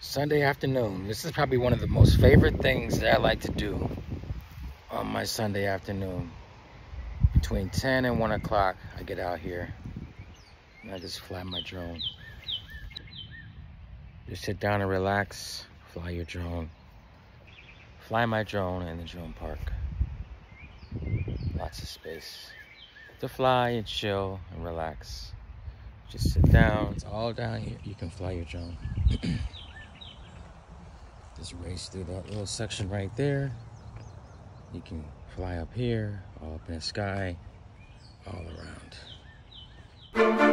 Sunday afternoon. This is probably one of the most favorite things that I like to do on my Sunday afternoon. Between 10 and 1 o'clock, I get out here and I just fly my drone. Just sit down and relax, fly your drone. Fly my drone in the drone park. Lots of space to fly and chill and relax. Just sit down, it's all down here. You can fly your drone. Just race through that little section right there. You can fly up here, all up in the sky, all around.